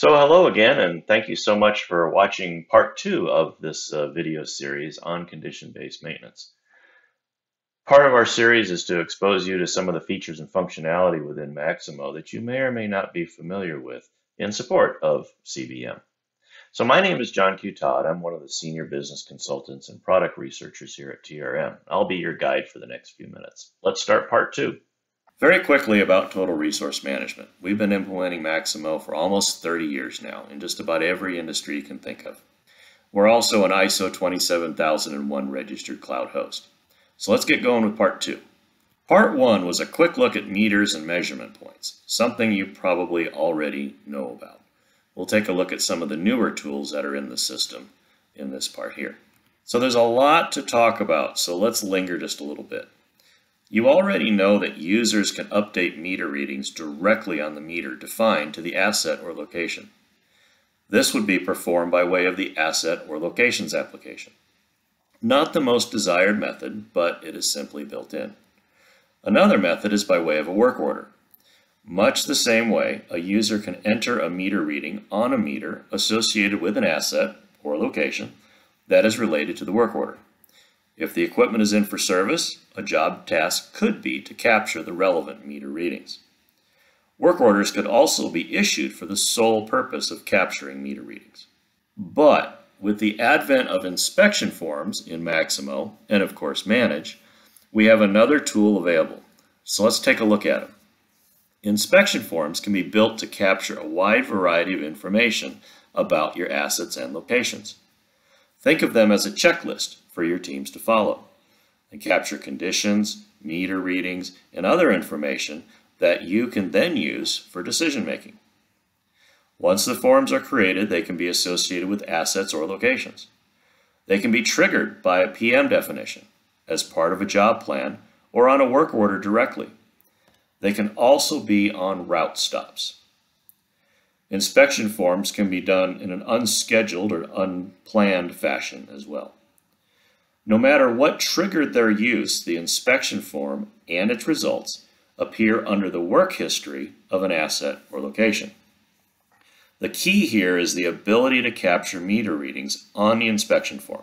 So hello again, and thank you so much for watching part two of this uh, video series on condition-based maintenance. Part of our series is to expose you to some of the features and functionality within Maximo that you may or may not be familiar with in support of CBM. So my name is John Q. Todd. I'm one of the senior business consultants and product researchers here at TRM. I'll be your guide for the next few minutes. Let's start part two. Very quickly about total resource management. We've been implementing Maximo for almost 30 years now in just about every industry you can think of. We're also an ISO 27001 registered cloud host. So let's get going with part two. Part one was a quick look at meters and measurement points, something you probably already know about. We'll take a look at some of the newer tools that are in the system in this part here. So there's a lot to talk about, so let's linger just a little bit. You already know that users can update meter readings directly on the meter defined to the asset or location. This would be performed by way of the Asset or Locations application. Not the most desired method, but it is simply built in. Another method is by way of a work order. Much the same way, a user can enter a meter reading on a meter associated with an asset or location that is related to the work order. If the equipment is in for service, a job task could be to capture the relevant meter readings. Work orders could also be issued for the sole purpose of capturing meter readings. But with the advent of inspection forms in Maximo, and of course Manage, we have another tool available. So let's take a look at them. Inspection forms can be built to capture a wide variety of information about your assets and locations. Think of them as a checklist for your teams to follow and capture conditions, meter readings, and other information that you can then use for decision making. Once the forms are created, they can be associated with assets or locations. They can be triggered by a PM definition as part of a job plan or on a work order directly. They can also be on route stops. Inspection forms can be done in an unscheduled or unplanned fashion as well. No matter what triggered their use, the inspection form and its results appear under the work history of an asset or location. The key here is the ability to capture meter readings on the inspection form,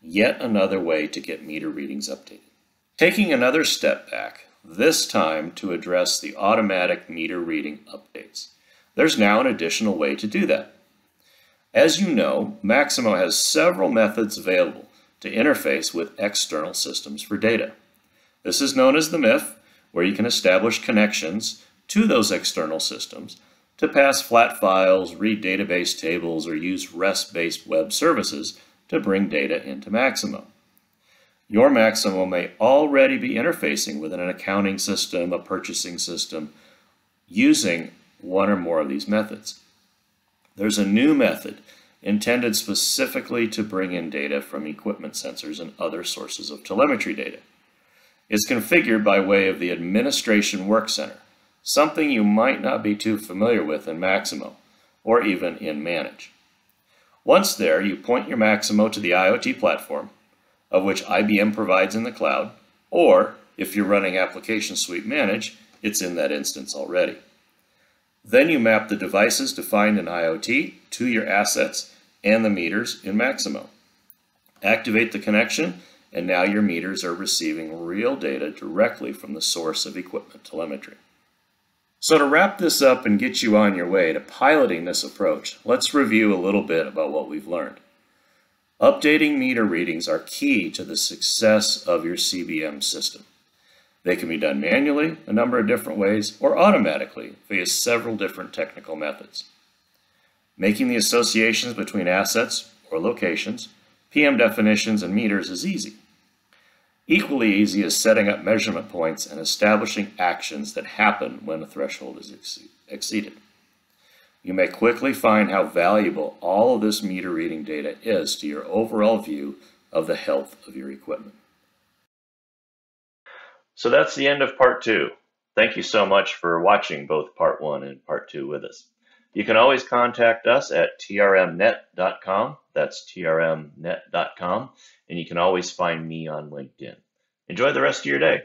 yet another way to get meter readings updated. Taking another step back, this time to address the automatic meter reading updates. There's now an additional way to do that. As you know, Maximo has several methods available to interface with external systems for data. This is known as the MIF, where you can establish connections to those external systems to pass flat files, read database tables, or use REST-based web services to bring data into Maximo. Your Maximo may already be interfacing with an accounting system, a purchasing system, using one or more of these methods. There's a new method intended specifically to bring in data from equipment sensors and other sources of telemetry data. It's configured by way of the Administration Work Center, something you might not be too familiar with in Maximo, or even in Manage. Once there, you point your Maximo to the IoT platform, of which IBM provides in the cloud, or if you're running Application Suite Manage, it's in that instance already. Then you map the devices defined in IoT to your assets and the meters in Maximo. Activate the connection and now your meters are receiving real data directly from the source of equipment telemetry. So to wrap this up and get you on your way to piloting this approach, let's review a little bit about what we've learned. Updating meter readings are key to the success of your CBM system. They can be done manually, a number of different ways, or automatically via several different technical methods. Making the associations between assets or locations, PM definitions, and meters is easy. Equally easy is setting up measurement points and establishing actions that happen when a threshold is ex exceeded. You may quickly find how valuable all of this meter reading data is to your overall view of the health of your equipment. So that's the end of part two. Thank you so much for watching both part one and part two with us. You can always contact us at trmnet.com. That's trmnet.com. And you can always find me on LinkedIn. Enjoy the rest of your day.